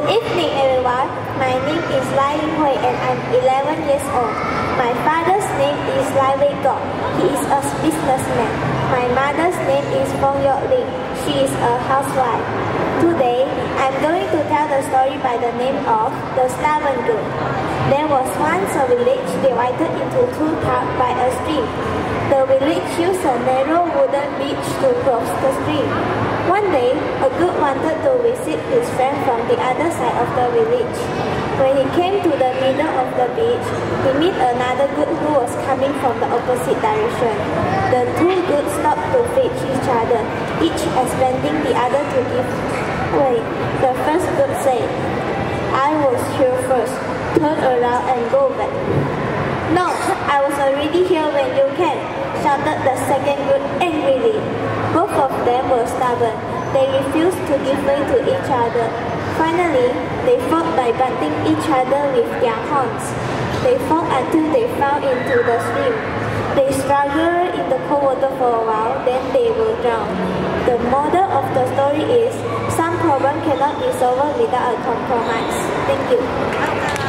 evening, everyone. My name is Lai Hui and I'm 11 years old. My father's name is Lai Wei Gok. He is a businessman. My mother's name is Fong Yok Ling. She is a housewife. Today, I'm going to tell the story by the name of The Stubborn Girl. There was once a village divided into two parts by a stream. The village used a narrow wooden bridge to cross the stream. One day, a goat wanted to visit his friend from the other side of the village. When he came to the middle of the beach, he met another goat who was coming from the opposite direction. The two goats stopped to face each other, each expecting the other to give way. The first goat said, I was here first. Turn around and go back. No, I was already here when you came, shouted the second goat angrily. Both of them were stubborn. They refused to give way to each other. Finally, they fought by butting each other with their horns. They fought until they fell into the stream. They struggled in the cold water for a while, then they were drowned. The moral of the story is some problem cannot be solved without a compromise. Thank you.